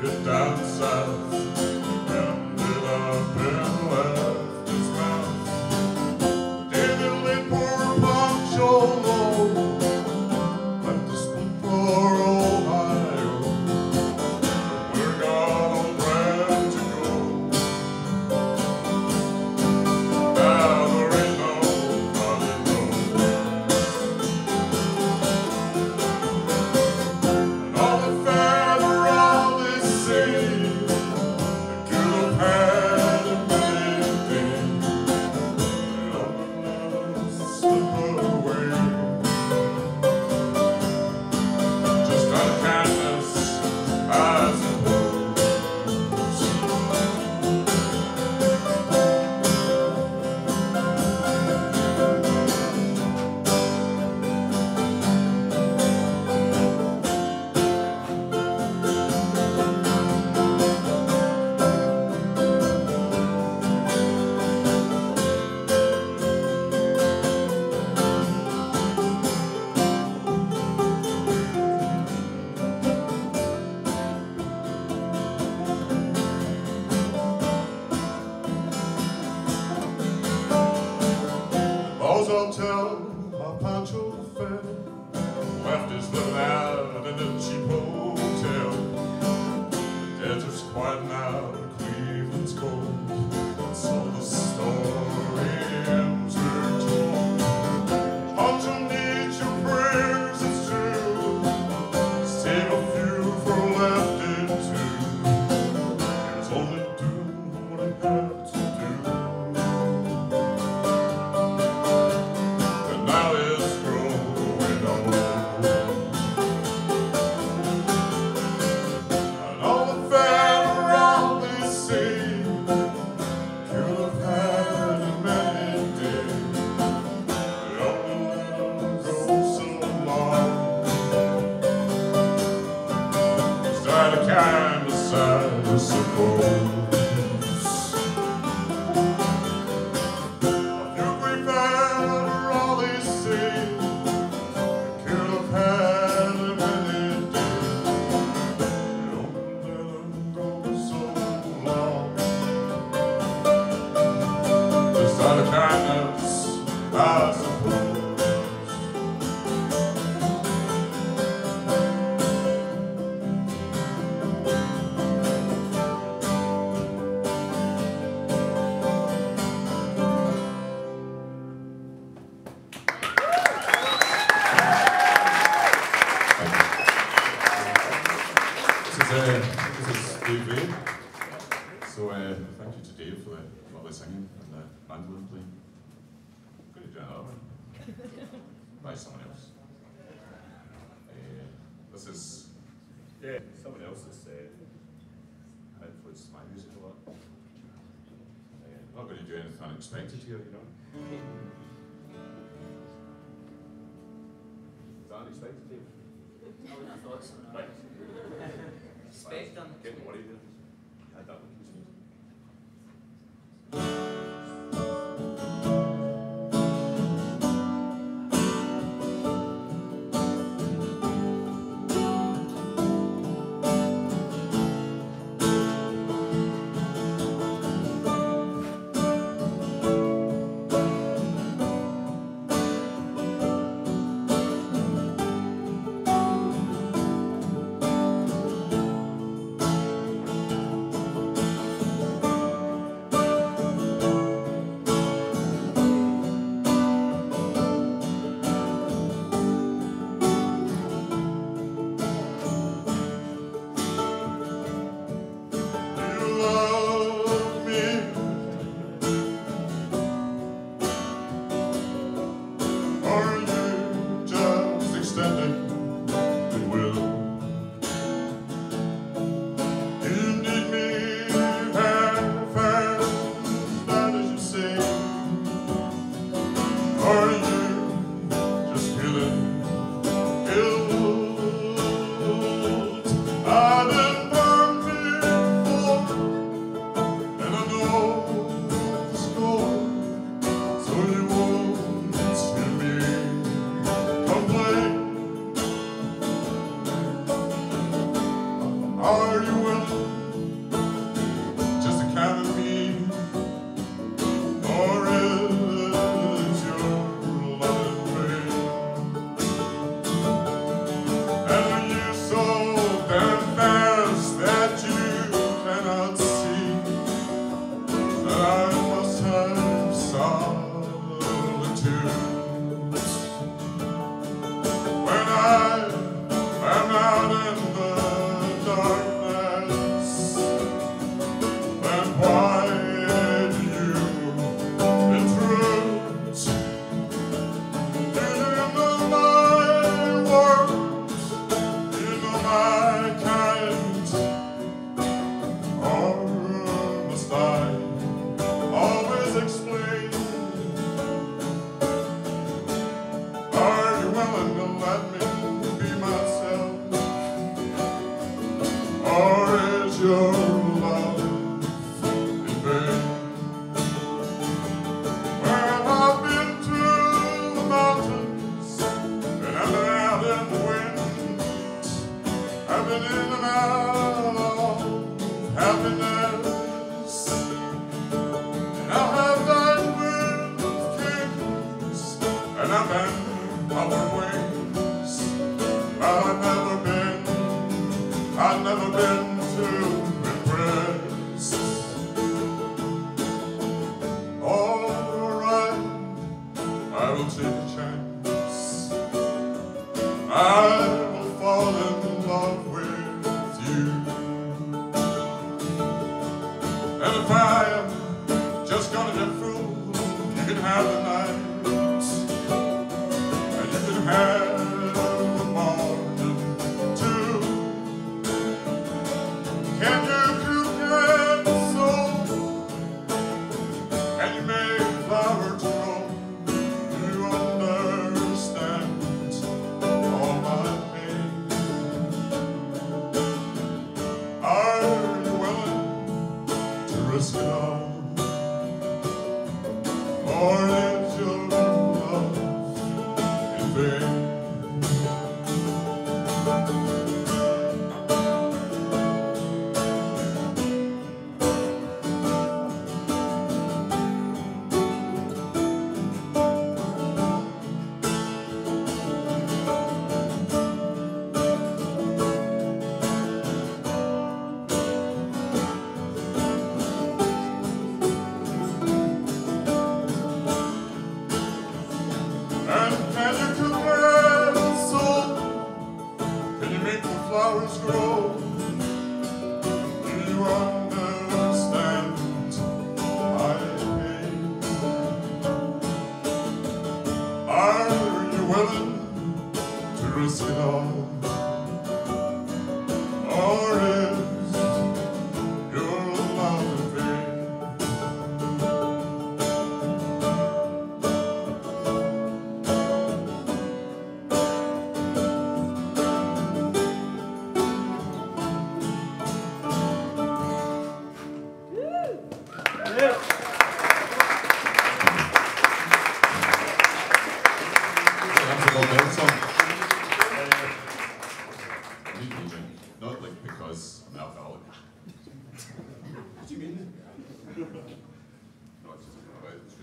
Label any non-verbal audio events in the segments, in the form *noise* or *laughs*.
Good down south. All the diamonds are the blue. by someone else. And this is, yeah, someone else's I influenced my music a lot. Eh, I'm not going to do anything unexpected here, you know. Is that unexpected, Dave? I would have thought so. Right. Expect unexpected. Getting worried no, no, no, no, happiness. And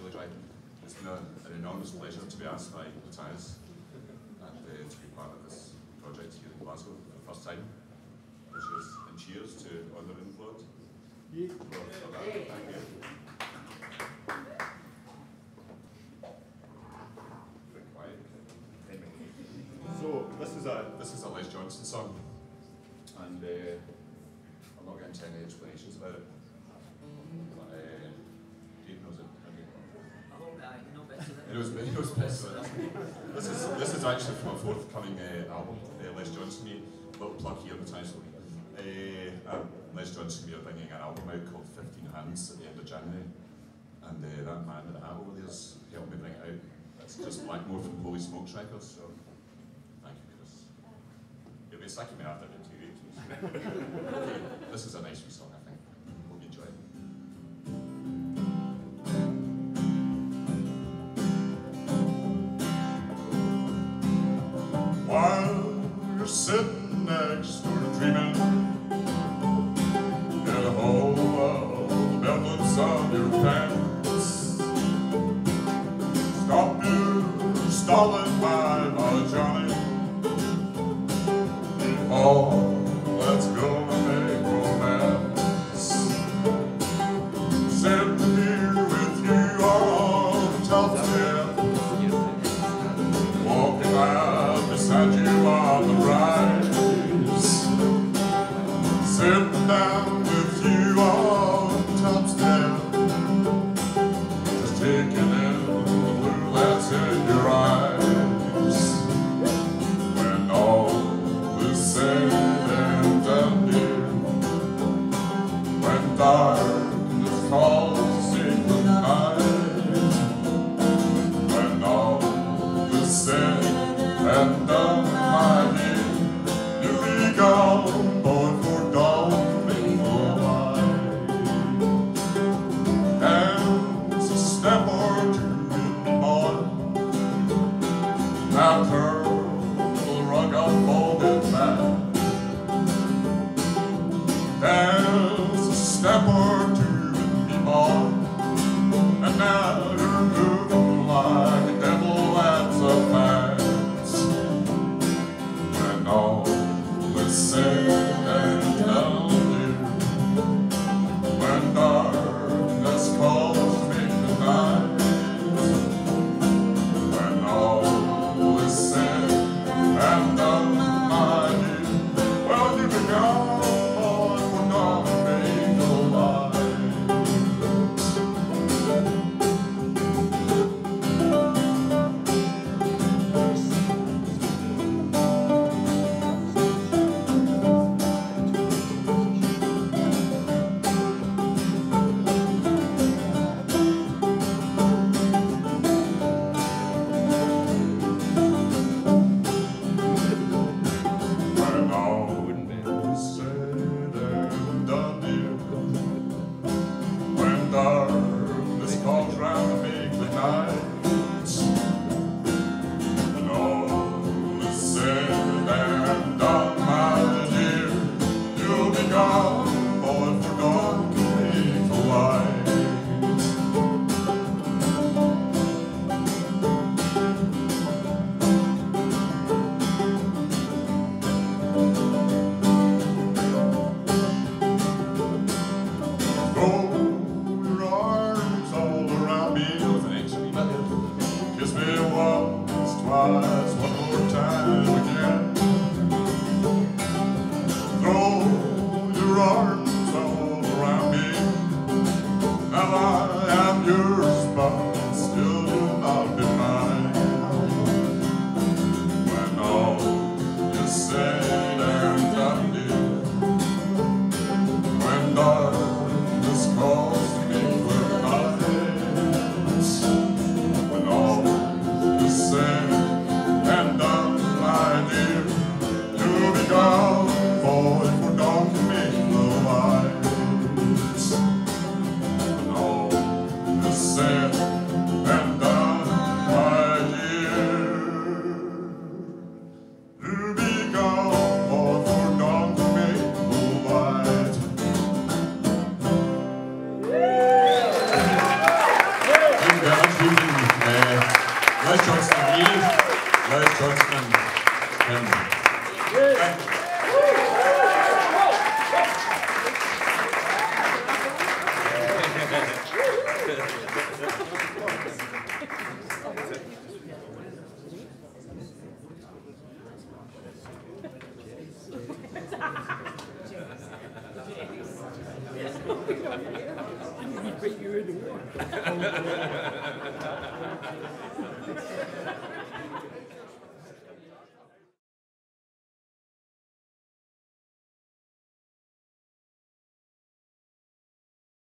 really dry. It's been a, an enormous pleasure to be asked by Matthijs and uh, to be part of this project here in Glasgow for the first time, which is, and cheers to Onder Invloed. For, for that, thank you. So This is this is actually from a forthcoming uh, album, uh, Les Johnson. A little plug here, potentially. Uh, um, Les Johnson, we are bringing an album out called 15 Hands at the end of January, and uh, that man with the hat over there's helped me bring it out. It's just Blackmore from Holy Smokes Records. So thank you, Chris. You'll be of me after the two weeks. *laughs* okay, this is a nice wee you on the rise. Sitting down with you on top step. Just taking in the blue that's in your eyes. When all is said and done dear When darkness calls in the night. When all is said and done, coração.